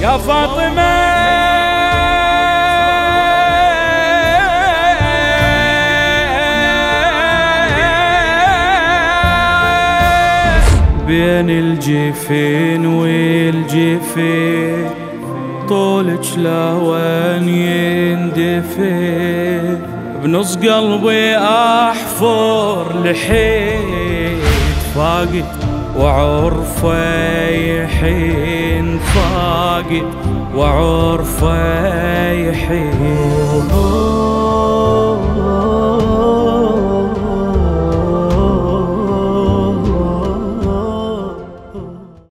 يا فاطمة. بين الجفين والجفين طولك لا وين يندفن بنص قلبي أحفر لحيت فاقد وعرفه يحين فاقد وعرفه يحين.